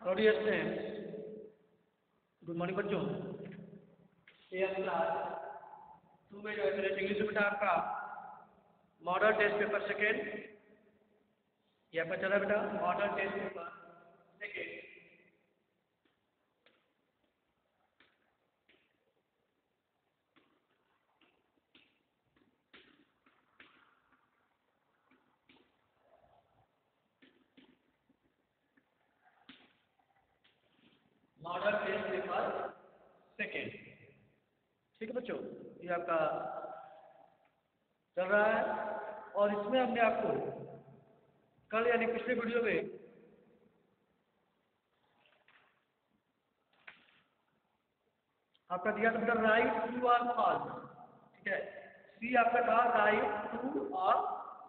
Hello dear students. Good morning बच्चों। Two में जो है इंग्लिश में बेटा आपका मॉडल टेस्ट पेपर सेकेंड ये आपका चला बेटा model test paper second model test paper second ठीक है बच्चों आपका चल रहा है और इसमें हमने आपको कल यानी पिछले वीडियो में आपका दिया था राइट टू और फॉल्स ठीक है? सी आपका कहा राइट टू और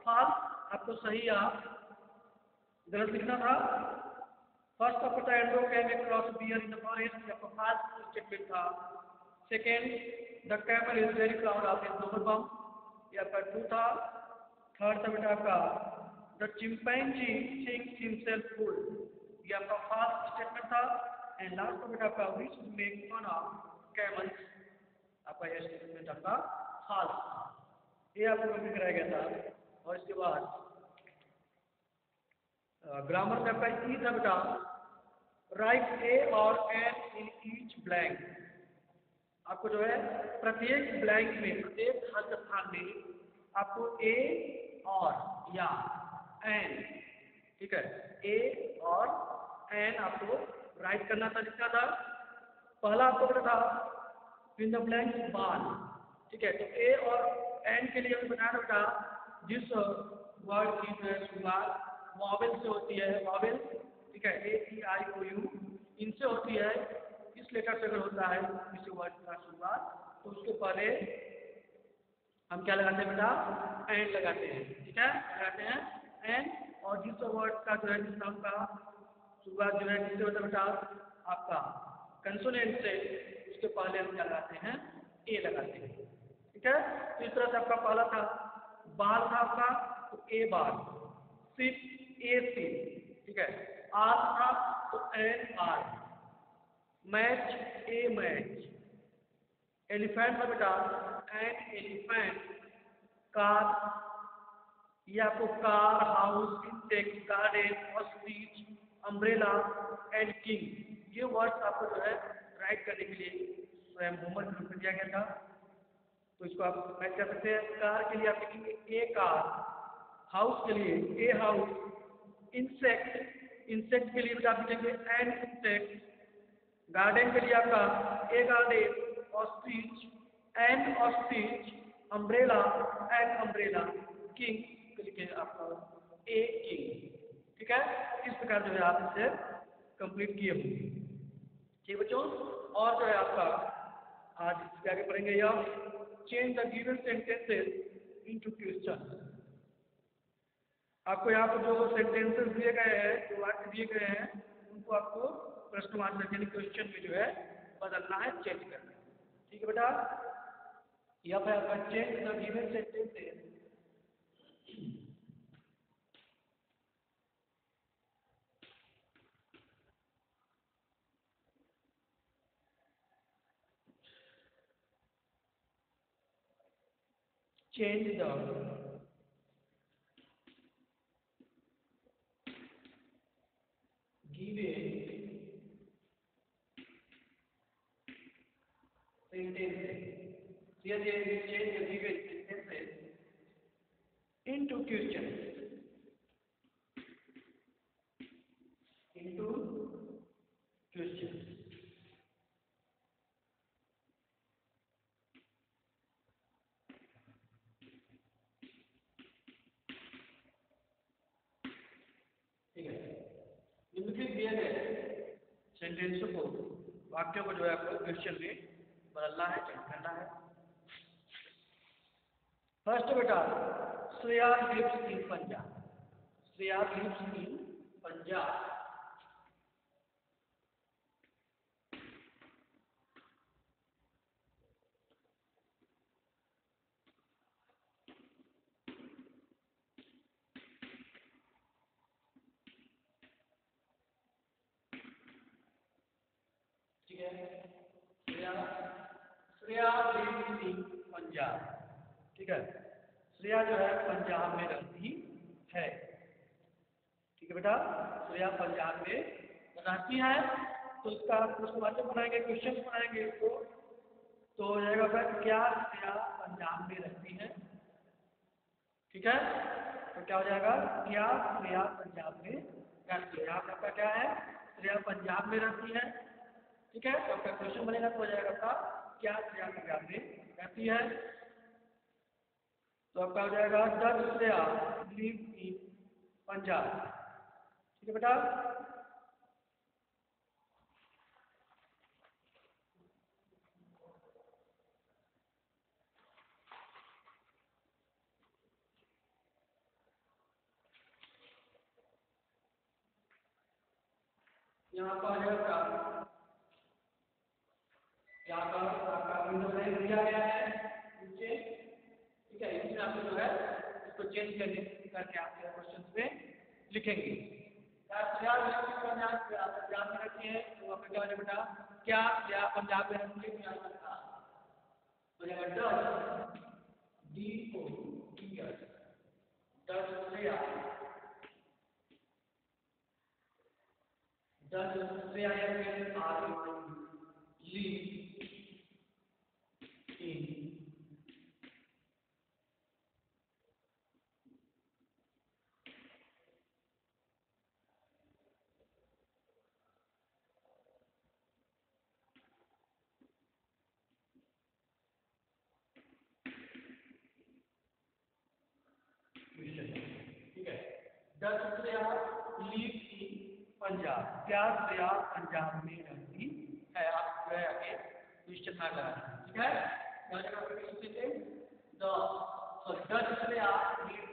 फॉल्स आपको सही या गलत लिखना था। फ़र्स्ट आपका था Andrew came cross bear in the forest आपका फ़र्स्ट स्टेटमेंट था। Second the camel is very proud of his noble bum ये आपका टू था थर्ड था बेटा आपका the chimpanzee thinks himself fool ये आपका फ़र्स्ट स्टेटमेंट था एंड लास्ट बेटा आपका which make fun of camels आपका ये स्टेटमेंट आपका फॉल्स ये आपको कंप्लीट कराया गया था। और इसके बाद ग्रामर में आपका ई था बेटा राइट ए और एन इन ईच ब्लैंक आपको जो है प्रत्येक ब्लैंक में, प्रत्येक हल स्थान में आपको ए और, या एन ठीक है? ए और एन आपको राइट करना था लिखना था? पहला आपको पता था? इन द ब्लैंक बाल, ठीक है? तो ए और एन के लिए हमें बताया बेटा जिस वर्ड की जो है शुरुआत वॉवेल से होती है वॉवेल ठीक है? ए ई आई ओ यू इनसे होती है लेटर से अगर होता है किसी वर्ड का शुरुआत तो उसके पहले हम क्या लगाते हैं बेटा? एन लगाते हैं, ठीक है? लगाते हैं एन और जिस वर्ड का जो है जिस नाम का शुरुआत जो है, किससे होता है बेटा? आपका कंसोनेंट से। उसके पहले हम क्या लगाते हैं? ए लगाते हैं, ठीक है? तो इस तरह से आपका पहला था, बाल था आपका तो ए बाल, सिर्फ़ ए सी ठीक है? आर था तो an r match, a match. Elephant था बेटा, एन एलिफेंट। कार, ये आपको car, house insect garden ostrich umbrella, and king. ये वर्ड्स आपको जो है राइट करने के लिए स्वयं होमवर्क के रूप में दिया गया था। तो इसको आप मैच कर सकते हैं। कार के लिए आप लिखेंगे ए कार। हाउस के लिए ए हाउस। इंसेक्ट इंसेक्ट के लिए आप लिखेंगे एन इंसेक्ट गार्डन के लिए आपका a garden ostrich an ostrich umbrella an umbrella king आपका ए किंग ठीक है? इस प्रकार जो है आप इसे कंप्लीट किए होंगे। ठीक बच्चों? और जो है आपका, आज इसके आगे पढ़ेंगे यह change the given sentences into question आपको यहाँ पर जो सेंटेंसेस दिए गए हैं, जो वाक्य दिए गए हैं, उनको आपको प्रश्नवाचक यानी क्वेश्चन में जो है बदलना है चेंज करना है। ठीक है बेटा? यहाँ पे आपका change the given sentences change the सेंटेंसों को वाक्यों को जो है आपको क्वेश्चन में बदलना है चेंज करना है। फ़र्स्ट बेटा, Shreya lives in Punjab Shreya lives in Punjab Shreya Shreya lives in Punjab ठीक है श्रेया जो है पंजाब में रहती है। ठीक है बेटा? श्रेया पंजाब में रहती है। तो उसका मतलब बनाएँगे क्वेश्चन बनाएँगे इसको। तो हो जाएगा बेटा क्या श्रेया पंजाब में रहती है। ठीक है? तो क्या हो जाएगा? क्या श्रेया पंजाब में रहती है। आपका क्या है? श्रेया पंजाब में रहती है। ठीक है? तो आपका क्वेश्चन बनेगा तो हो जाएगा क्या श्रेया पंजाब में रहती है। तो आपका हो जाएगा श्रेया लिव पंजाब ठीक है बेटा? यहाँ पर है आपका यहाँ पर है जो है, इसको चेंज करने, करके आप क्वेश्चन में लिखेंगे। पंजाब में तो आपका क्या क्या पंजाब में D O are live in ठीक है ऑस्ट्रेलिया लिव इन पंजाब क्या श्रेया पंजाब में रहती है। आप जो है आगे क्वेश्चन करा ठीक है? पर थे? The sorry does Shreya live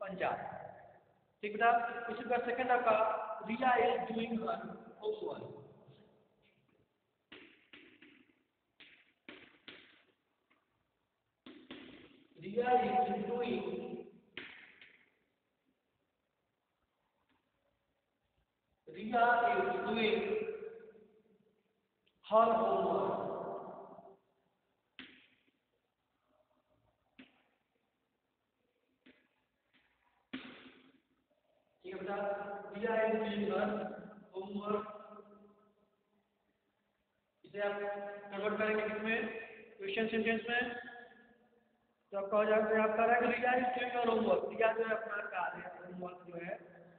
Punjab. ठीक बेटा इसी का सेकंड आपका। Riya is doing her homework Riya is doing Riya is doing her homework. है हर होमवर्क इसे आप कन्वर्ट करेंगे क्वेश्चन सेंटेंस में। तो आपका हो जाएगा आप करेंगे Riya is doing homework Riya जो है अपना कार्य होमवर्क जो है,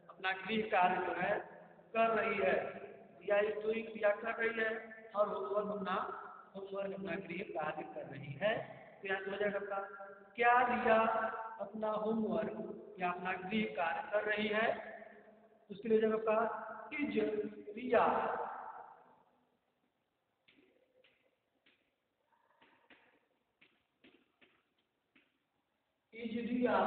अपना गृह कार्य जो है कर रही है। रिया इज़ डूइंग रिया कर रही है, और होमवर्क अपना होमवर्क अपना गृह कार्य कर रही है। तो हो जाएगा अपना क्या रिया अपना होमवर्क या अपना गृह कार्य कर रही है? उसके लिए जगह आपका is Riya. Is Riya.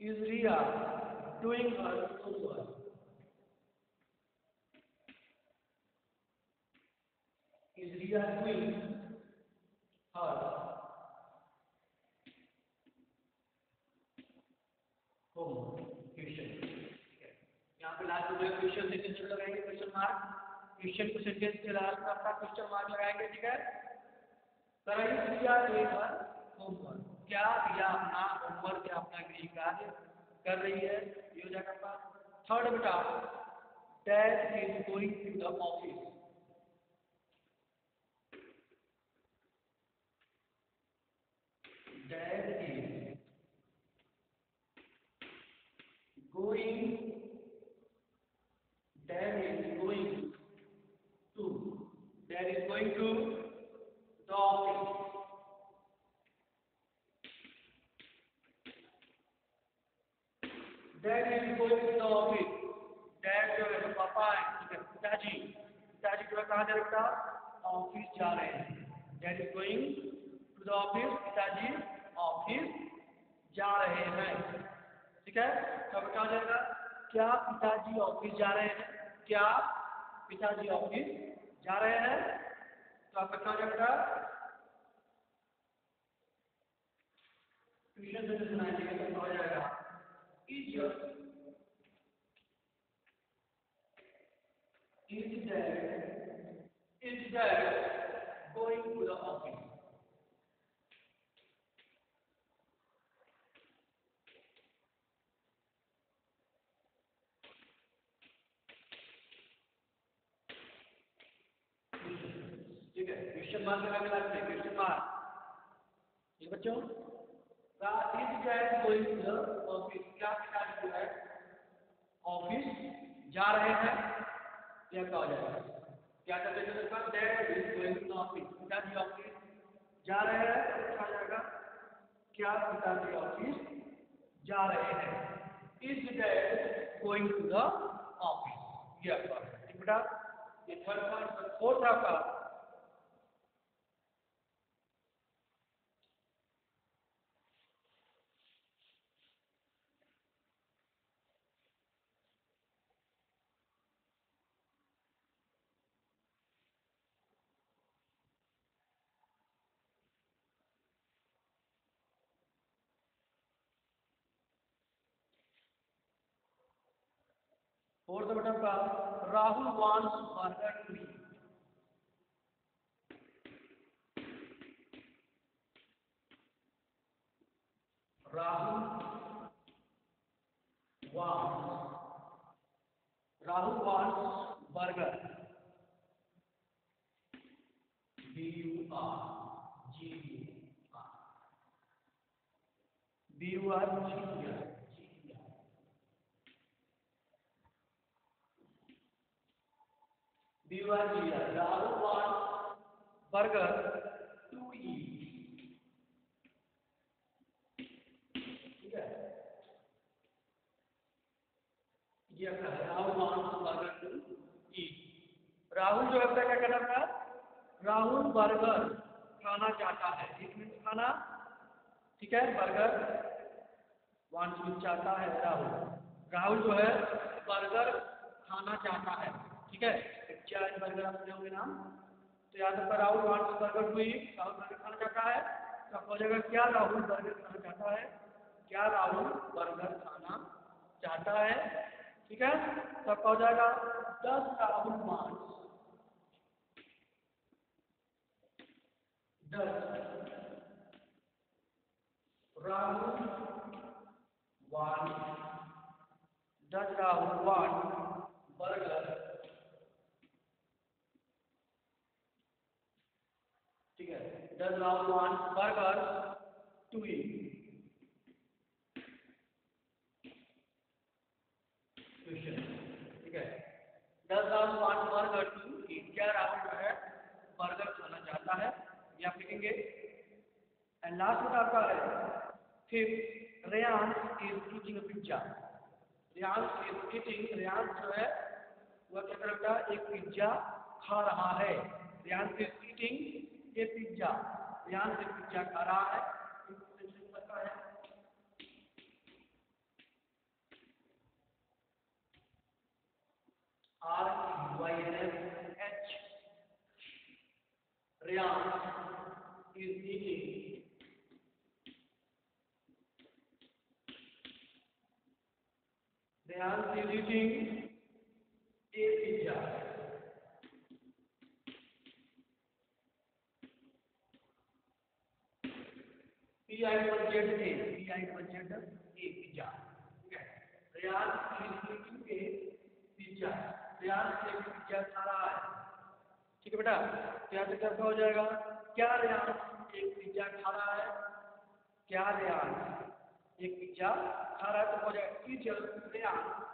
Is Riya. Doing her homework. Is Riya doing her homework? Question. यहाँ पे लास्ट में क्वेश्चन सेंटेंस लगाएँगे क्वेश्चन मार्क क्वेश्चन को सेंटेंस के लास्ट में अपना क्वेश्चन मार्क लगाएँगे, ठीक है कराइए रिया डूइंग हर होमवर्क क्या रिया अपना होमवर्क या अपना गृह कार्य कर रही है ये हो जाएगा आपका थर्ड बेटा dad is going to the office dad is going dad is going to dad is going to the office dad is going to the office dad जो है पापा पिताजी पिताजी जो है कहाँ जा रहे ऑफ़िस जा रहे हैं dad is going to the office पिताजी ऑफ़िस जा रहे हैं ठीक है तो अब क्या हो? जाएगा? क्या पिताजी ऑफ़िस जा रहे हैं? क्या पिताजी ऑफ़िस जा रहे हैं? तो आपका क्या जाएगा? ट्यूशन से सुनाइएगा तो हो जाएगा? Is is dad is dad going to the office? ठीक है क्वेश्चन मार्क लगा के लगते हैं क्वेश्चन मार्क ठीक बच्चों डैड गोइंग ऑफ़िस क्या पिताजी जो है ऑफ़िस जा रहे हैं क्या कहा जाएगा क्या कहते हैं sir dad is going to office पिताजी ऑफ़िस जा रहे हैं तो जाएगा, क्या पिताजी ऑफ़िस जा रहे हैं? Is dad going to the office ये आपका ठीक बेटा, ये थर्ड पॉइंट फोर्थ आपका फोर्थ बटन का Rahul wants burger to eat Rahul wants Rahul wants burger. B U R G U R B U R G U R Divanjiya, Rahul wants burger Rahul. Rahul जो है क्या कहना था? Rahul burger खाना चाहता है। खाना। ठीक है बर्गर। वांट्स मीन चाहता है राहुल। राहुल जो है बर्गर खाना चाहता है। ठीक है? क्या बर्गर आप होंगे नाम? तो याद रखकर Rahul wants burger to eat Rahul burger खाना चाहता है। तो आपको हो जाएगा क्या राहुल बर्गर खाना चाहता है? क्या राहुल बर्गर खाना चाहता है? ठीक है? तो आपका हो जाएगा दस राहुल वांट्स दस। राहुल वांट्स दस राहुल वांट्स बर्गर ठीक है does Rahul want burger to eat question ठीक है. Does Rahul want burger to eat क्या राहुल जो है? बर्गर खाना चाहता है? ये आप लिखेंगे एंड लास्ट में आपका है. Fifth Rayan is eating pizza Rayan is eating Rayan जो है वह क्या कर रहा है? एक पिज्जा खा रहा है. रेयान इज़ ईटिंग ये पिज्जा। ध्यान से पिज्जा खा रहा है। करता है ए पिज्जा पी आई पर ए पी आई पर ए पिज्जा ठीक है पिज्जा रियाज एक पिज्जा खा है ठीक है बेटा तो यहाँ से क्या हो। जाएगा क्या रियाज? एक पिज्जा खा रहा है। क्या रियाज? एक पिज्जा खा रहा है तो हो जाएगा इज़ रियाज।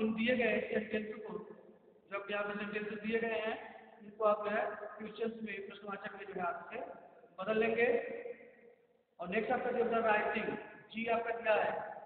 इन दिए गए सेंटेंस को। जो यहाँ पे सेंटेंस दिए गए हैं, इनको आप जो है क्वेश्चन में प्रश्नवाचक में जो है आपसे बदल लेंगे। और नेक्स्ट आपका जो है राइटिंग जी आपका क्या है?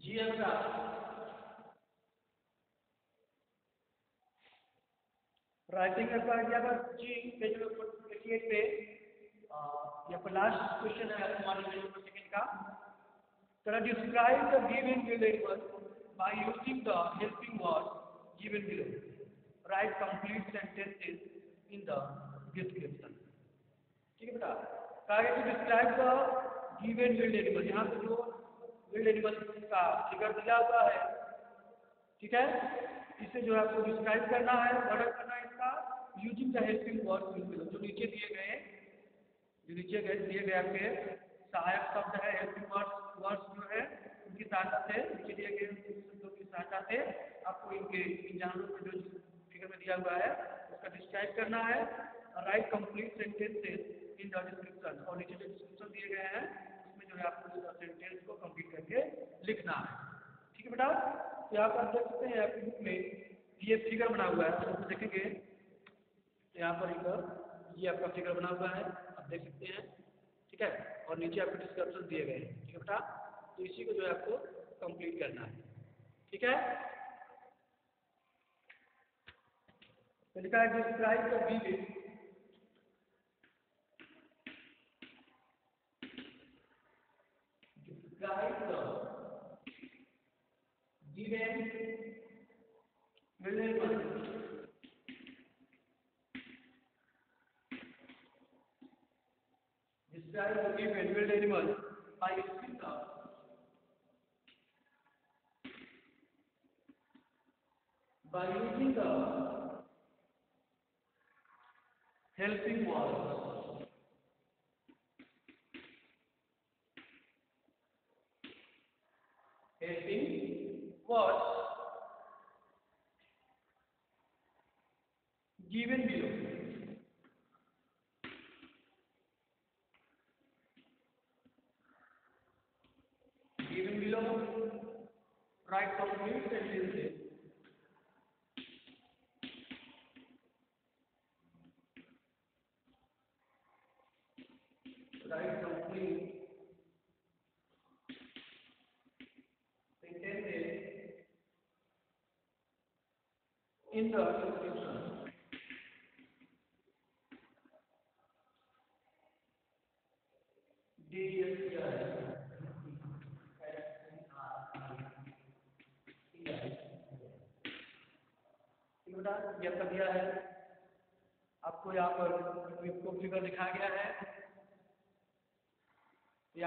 जी आपका राइटिंग का क्या था? जी पेज नंबर ट्वेंटी एट पे पर लास्ट क्वेश्चन है हमारे पेज नंबर सेकंड का। तरह describe the given reliable by using the helping words given below. Write complete sentences in the description. ठीक है बेटा? कहा गया कि डिस्क्राइब द गिवन एनिमल यहाँ पे जो विल्ड एनिमल का फिगर दिया हुआ है। ठीक है? इसे जो है आपको डिस्क्राइब करना है वर्णन करना है इसका यूजिंग द हेल्पिंग वर्ड जो नीचे दिए गए जो नीचे गए, दिए गए आपके सहायक शब्द है हेल्पिंग वर्ड्स वर्ड्स जो है, उनकी सहायता से, नीचे दिए गए शब्दों की सहायता से आपको इनके, इन जानवरों में जो फिगर में दिया हुआ है, उसका डिस्क्राइब करना है। Write complete sentences in the description और नीचे जो डिस्क्रिप्शन दिए गए हैं जो है आपको सेंटेंस को कंप्लीट करके लिखना है। ठीक है बेटा? तो यहाँ पर देख सकते हैं आपकी बुक में ये फिगर बना हुआ है। तो देखेंगे। यहाँ पर एक, ये आपका फिगर बना हुआ है। आप देख सकते हैं। ठीक है? और नीचे आपको डिस्क्रिप्शन दिए गए हैं। ठीक है बेटा? तो इसी को जो है आपको कंप्लीट करना है। ठीक है? तो लिखा है describe the b given below right complete and use it. Right complete. Intended in the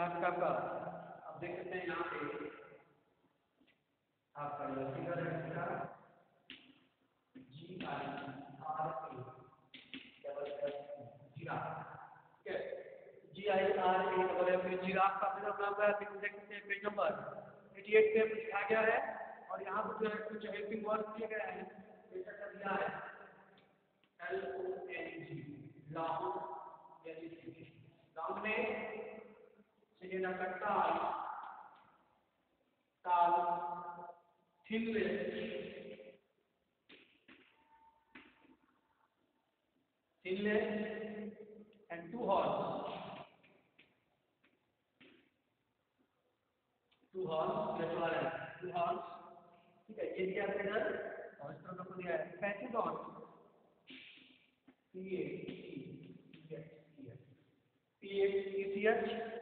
आपका आपका आप देख सकते हैं यहाँ पे आपका ये फिगर है इसका। G I R A double S giraffe ठीक है? G I R A double S giraffe का फिगर बना हुआ है फिर देख सकते हैं पेज नंबर। 88 पे लिखा गया है और यहाँ पर जो है कुछ हेल्पिंग वर्ड दिए गए हैं। जैसा दिया है। L O N G long यानी लॉन्ग में चाहिए आपका ताल ताल Thinley Thinley and two horse two horse ये तो आ रहा है टू हॉर्स ठीक है ये दिया आपके इधर और इस तरह का दिया है पैंतीस P A C H C H P A C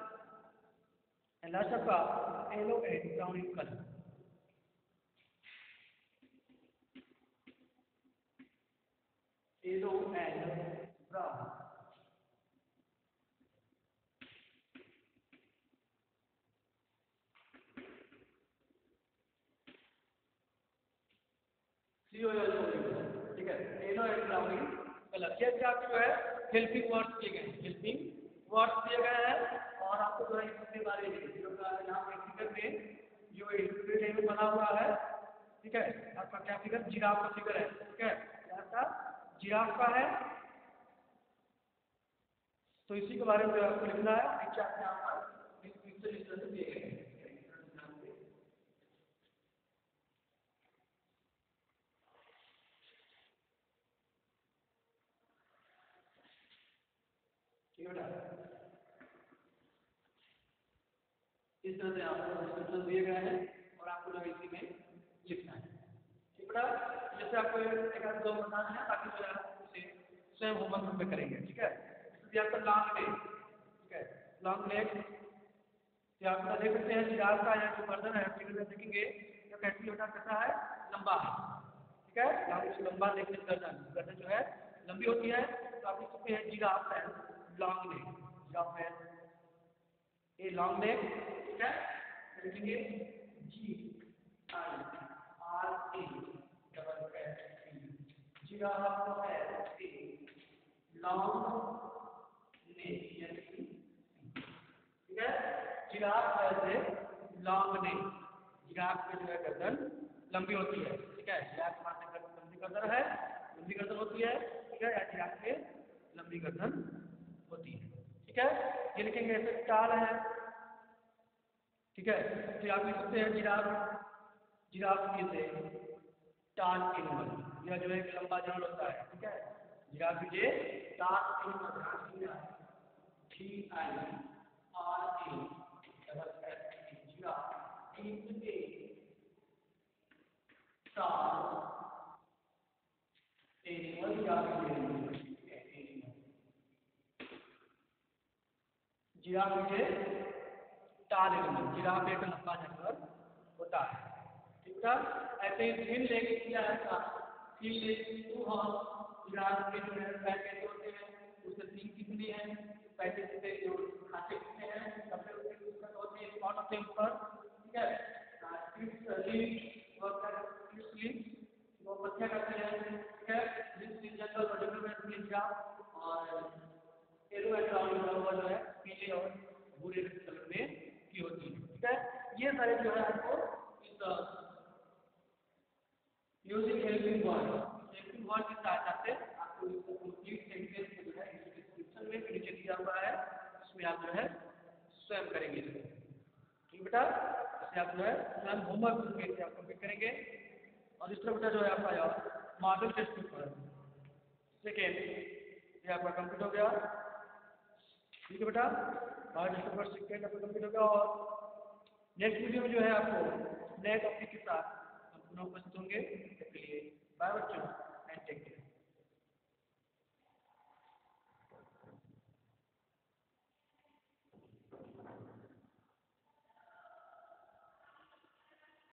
brown in color yellow and brown ठीक है? येलो एंड ब्राउन कलर ये आपके जो है हेल्पिंग वर्ड्स दिए गए हेल्पिंग वर्ड्स दिए गए हैं और आपको जो है इसके बारे में यहाँ पे फिगर में जो फिगर बना हुआ है, ठीक है? आपका क्या फिगर? जिराफ का फिगर है, ठीक है? आपका जिराफ का है। तो इसी के बारे में आपको लिखना है इस तरह से इस तरह से आपको डिस्क्रिप्शन दिए गए हैं। आपको जो इसी में लिखना है। ठीक बेटा जैसे आपको एक आध दो बताना है ताकि जो है उसे स्वयं होमवर्क में करेंगे। ठीक है? इसलिए आपका लॉन्ग लेग ठीक है? लॉन्ग लेग ये आप देख सकते हैं जिराफ का यहाँ जो गर्दन है फिगर देखेंगे तो कैसी बेटा कैसा है? लंबा। है ठीक है? लॉन्ग लंबा देखने गर्दन गर्दन जो है, लंबी होती है। तो आप देख सकते हैं जिराफ है लॉन्ग लेग जिराफ है ये लॉन्ग लेग ठीक है? लिखेंगे G I R A double S giraffe को है ए लॉन्ग लेग यानी ठीक है? जिराफ ऐसे लॉन्ग नेक जिराफ की जो है गर्दन लंबी होती है ठीक है जिराफ के पास लंबी गर्दन है लंबी गर्दन होती है ठीक है या जिराफ के लंबी गर्दन होती है ठीक है ये लिखेंगे ऐसे टाल है। ठीक है? तो आप लिख सकते हैं जिराफ जिराफ के से टाल एनिमल यह जो है लंबा जानवर होता है, ठीक है? Giraffe J tall animal T I R A giraffe animal या जिराफ के टाल एनिमल जिराफ एक लंबा जानवर होता है। ठीक है? ऐसे ही थीन लेग किया है का thin leg two horn giraffe के जो है पैर कैसे होते हैं, उससे तीन कितनी है पैसे से जो खाते कितने हैं फिर उसकी उसका होती है स्पॉट हैं ऊपर। ठीक है? वो पत्तियाँ करते हैं। ठीक है? जिस और जंगल में जिराफ और येलो एंड ब्राउन जो है, पीले और भूरे कलर में की होती है। ठीक है? ये सारे जो है आपको इस using helping word helping word की सहायता से आपको इसका कंप्लीट सेंटेंस जो है इस डिस्क्रिप्शन में नीचे दिया हुआ है। उसमें आप जो है स्वयं करेंगे ठीक बेटा? इसे आप जो है स्वयं होमवर्क करके आप कंप्लीट करेंगे। और तरह बेटा जो है आपका मॉडल टेस्ट पेपर सेकेंड ये आपका कंप्लीट हो गया। ठीक है बेटा? आज से सेकेंड आपका कंप्लीट हो गया और नेक्स्ट वीडियो में जो है आपको नए टॉपिक के साथ हम पुनः उपस्थित होंगे। इसके लिए बाय बच्चों।